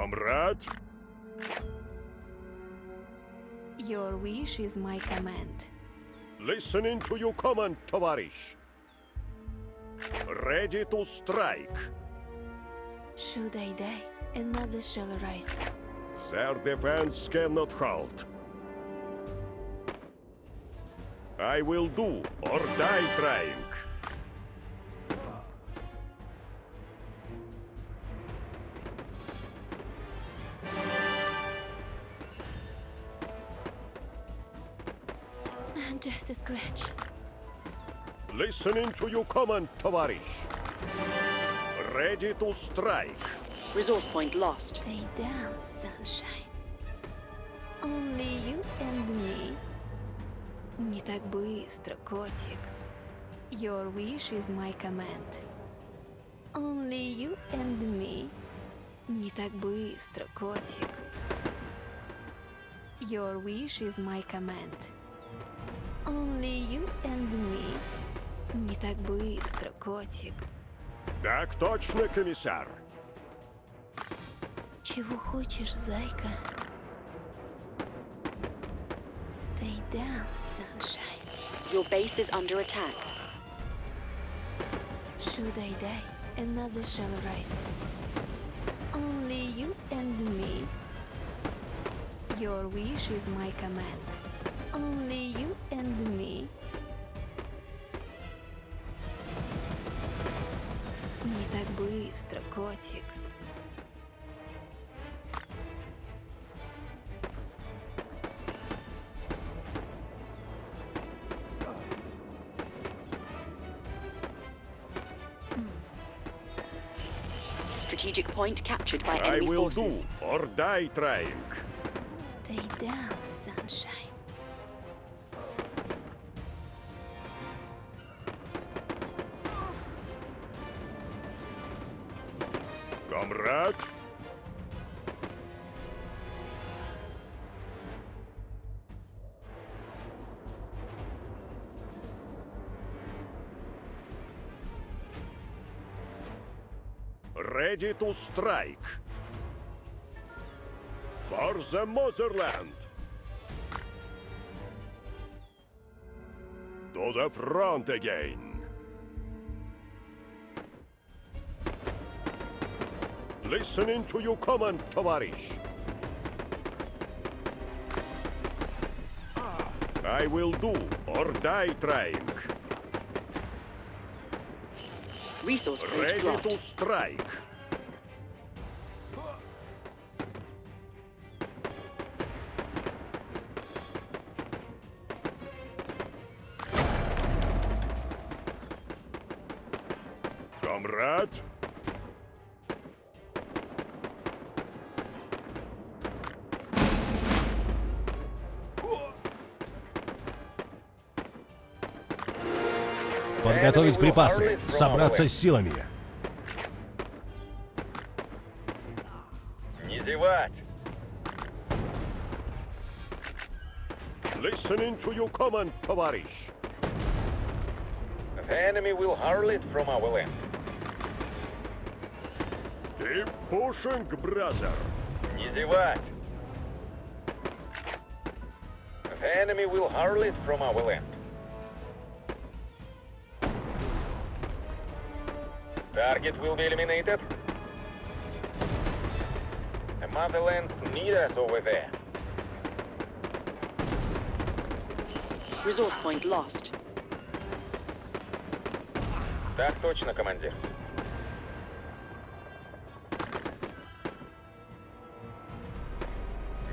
Comrade? Your wish is my command. Listening to your command, Tovarish. Ready to strike. Should I die, another shall arise. Their defense cannot halt. I will do or die trying. Just a scratch. Listening to your command, товарищ. Ready to strike. Resource point lost. Stay down, sunshine. Only you and me. Не так быстро, котик. Your wish is my command. Only you and me. Не так быстро, котик. Your wish is my command. Only you and me. Не так быстро, котик. Так точно, комиссар. Чего хочешь, зайка? Stay down, sunshine. Your base is under attack. Should I die, another shall arise. Only you and me. Your wish is my command. Only you and me. Не так быстро, котик. Strategic point captured by I enemy will forces. do or die trying. Stay down, sunshine. Comrade, ready to strike. For the motherland. To the front again. Listening to your command, Tavarish. Ah. I will do or die trying. Resource Ready dropped. to strike. Comrade? Подготовить припасы, собраться с силами. Не зевать! listening to your command, товарищ. The enemy will hurl it from our land. Keep pushing, brother. Не зевать! The enemy will hurl it from our land. Target will be eliminated. The motherlands need us over there. Resource point lost. Так точно, командир.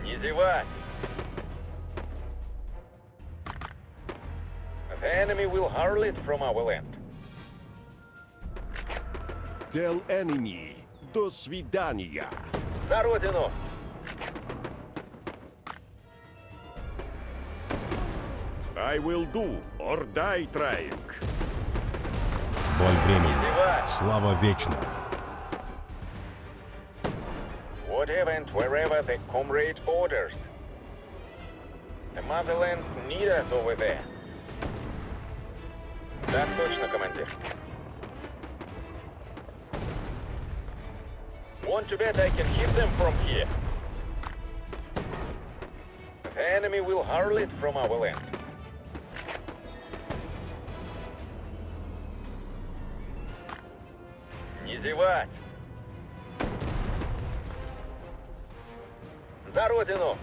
Не зевать! The enemy will hurl it from our land. Tell enemy, до свидания. За родину! I will do or die trying. Боль времени. Слава вечна. Whatever and wherever the comrade orders. The motherlands need us over there. Так точно, командир. Want to bet I can hit them from here? The enemy will hurl it from our land. Не зевать! За родину!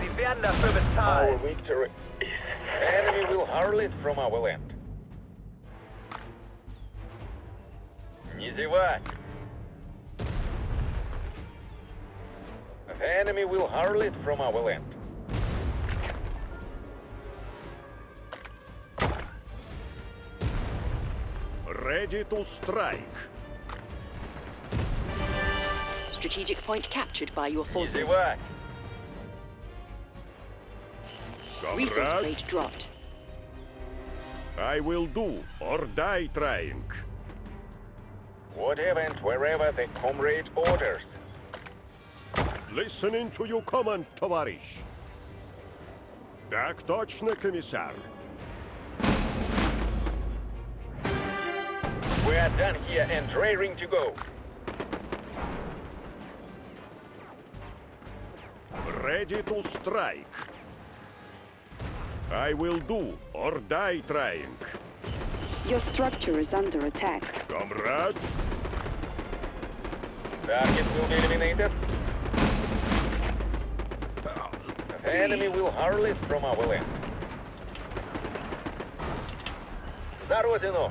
Sie werden dafür Our bezahlen. victory is... The enemy will hurl it from our land. Не зевать! The enemy will hurl it from our land. Ready to strike. Strategic point captured by your Не forces. Resource Comrade, crate dropped. I will do or die trying. Whatever and wherever the comrade orders. Listening to your command, товарищ. Так точно, комиссар. We are done here and raring to go. Ready to strike. I will do or die trying. Your structure is under attack. Comrade, Target will be eliminated. The enemy will hurl it from our land. За родину!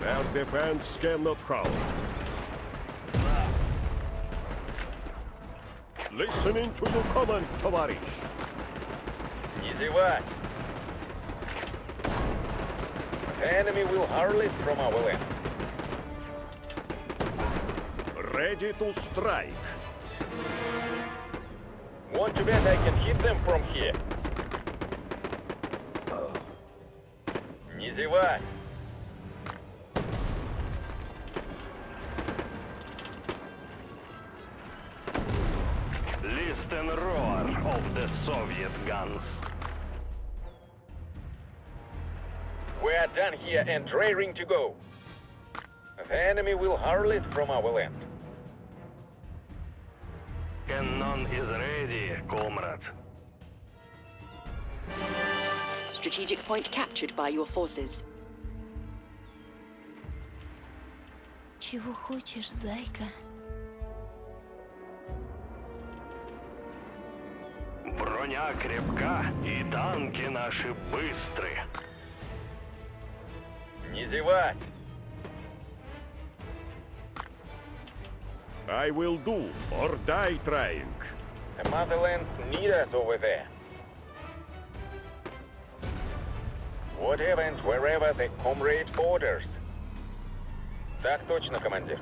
their defense cannot hold. Listening to your command, товарищ. Не зевать! The enemy will hurl it from our land. Ready to strike. Want to bet I can hit them from here? Не зевать! the Soviet guns. We are done here and raring to go. The enemy will hurl it from our land. Cannon is ready, comrade. Strategic point captured by your forces. Чего хочешь, зайка? Броня крепка, и танки наши быстры. Не зевать! I will do or die trying. The motherlands need us over there. Whatever and wherever the comrade orders. Так точно, командир.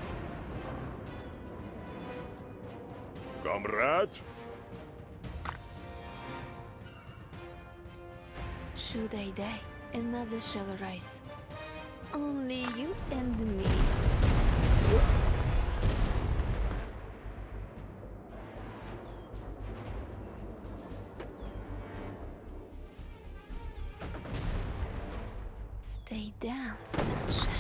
Comrade, Should I die, another shall arise. Only you and me. Stay down, sunshine.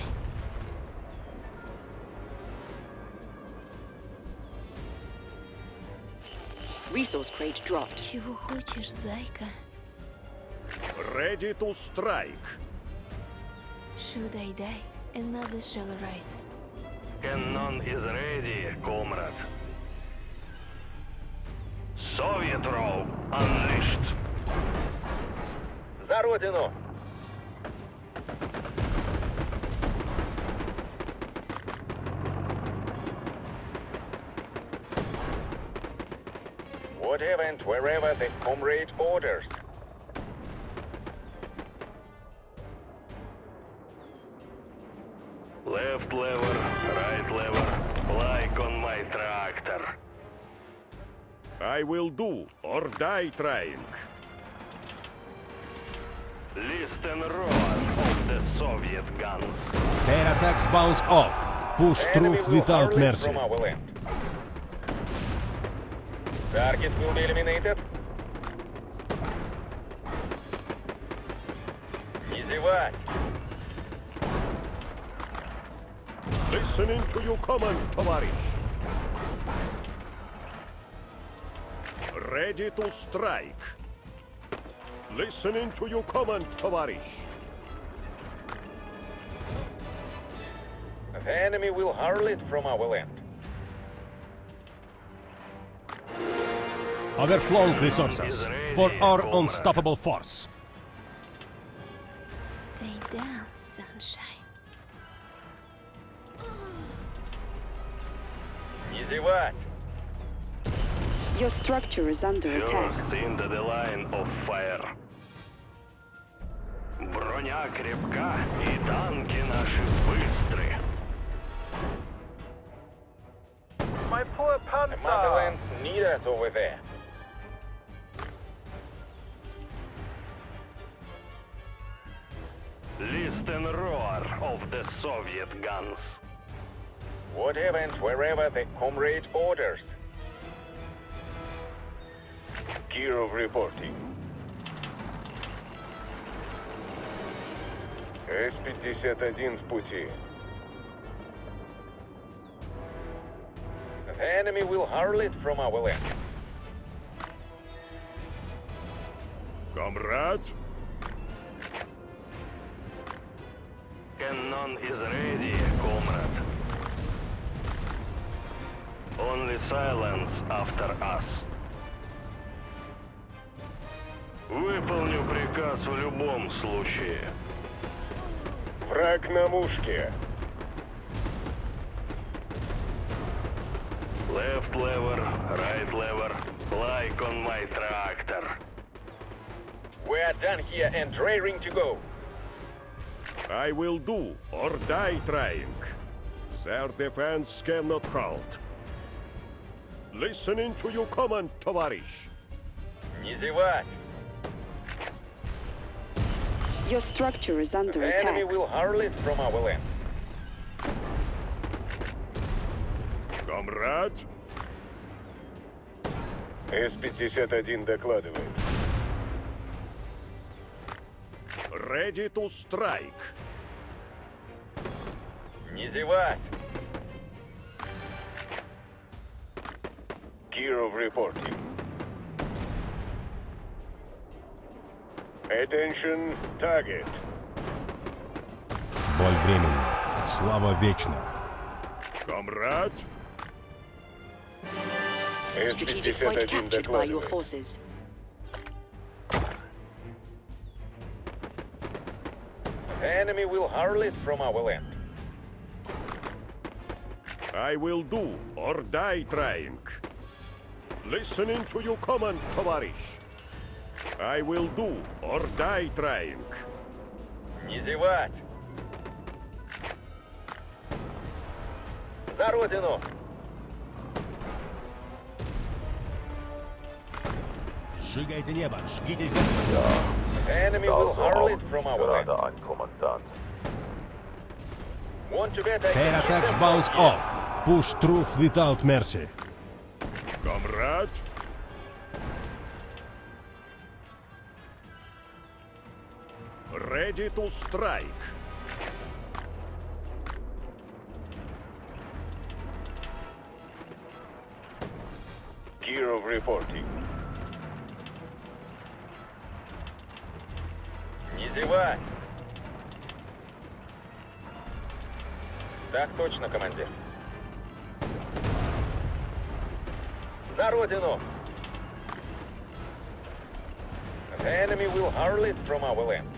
Resource crate dropped. Чего хочешь, зайка? ready to strike. Should I die, another shall arise. Cannon is ready, comrade. Soviet row unleashed. За родину! Whatever and wherever the comrade orders. I will do, or die trying. List and run of the Soviet guns. Their attacks bounce off. Push troops without mercy. Target will be eliminated. Не зевать! Listening to you command, товарищ. Ready to strike. Listening to your command, товарищ. The enemy will hurl it from our land. Other Overflowing resources for our unstoppable force. Stay down, sunshine. Easy зевать. Your structure is under attack. First into the line of fire. Броня крепка, и танки наши быстрые. My poor The Panzer! motherlands need us over there. Listen roar of the Soviet guns. Whatever and wherever the comrade orders. Kirov reporting. S fifty one в пути. The enemy will hurl it from our land. Comrade? Cannon is ready, comrade. Only silence after us. Выполню приказ в любом случае. Враг на мушке. Left lever, right lever, like on my tractor. We are done here and raring to go. I will do or die trying. Their defense cannot halt. Listening to your command, товарищ. Не зевать! Your structure is under The enemy attack. will hurl it from our land. Комрад, С-51 докладывает. ready to strike. Не зевать! Kirov reporting. Attention, target. Боль времени. Слава вечна. Комрад, Strategic point С-51 captured by your докладывает. forces. The enemy will hurl it from our land. I will do or die trying. Listening to your command, товарищ. I will do or die trying. Не зевать! За родину! Сжигайте небо, жгите землю! Я града, ан командант. Air attacks bounce off. Push truth without mercy. Comrade, ready to strike. Kirov reporting. Не зевать! Так точно, командир. За родину! The enemy will hurl it from our land.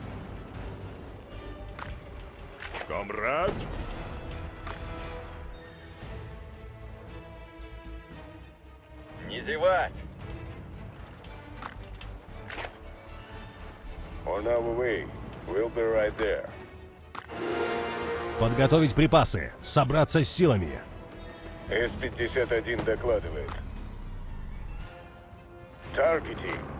Комрад, Не зевать! On our way. We'll be right there. Подготовить припасы. Собраться с силами. С-51 докладывает. Targeting.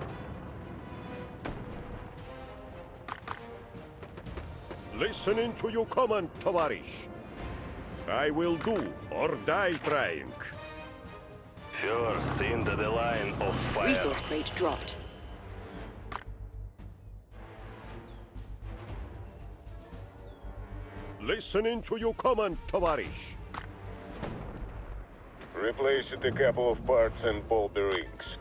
Listening to your command, Tovarish. I will do or die trying. Sure, seen the line of fire. Resource crate dropped. Listening to your command, Tovarish. Replace it a couple of parts and bolt the rings.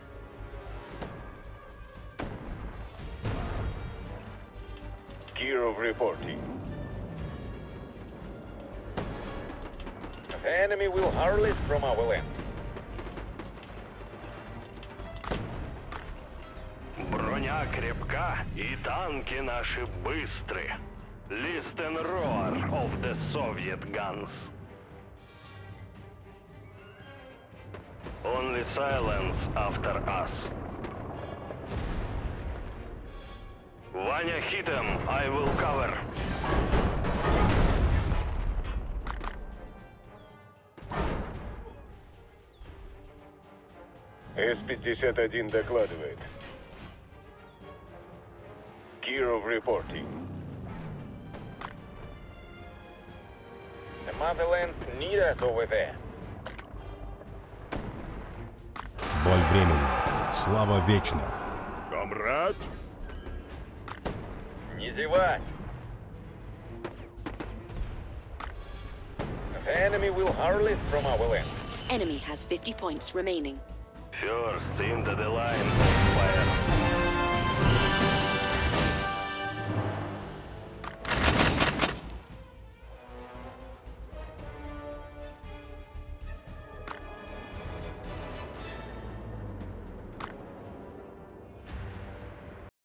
Kirov reporting. The enemy will hurl it from our land. Броня крепка, и танки наши быстры. Listen roar of the Soviet guns. Only silence after us. Vanya hit him, I will cover. С-51 докладывает. Kirov reporting. The motherlands need us over there. Боль времени. Слава вечна. Комрад, Не зевать! The enemy will hurl it from our land. Enemy has 50 points remaining. First into the line. Fire.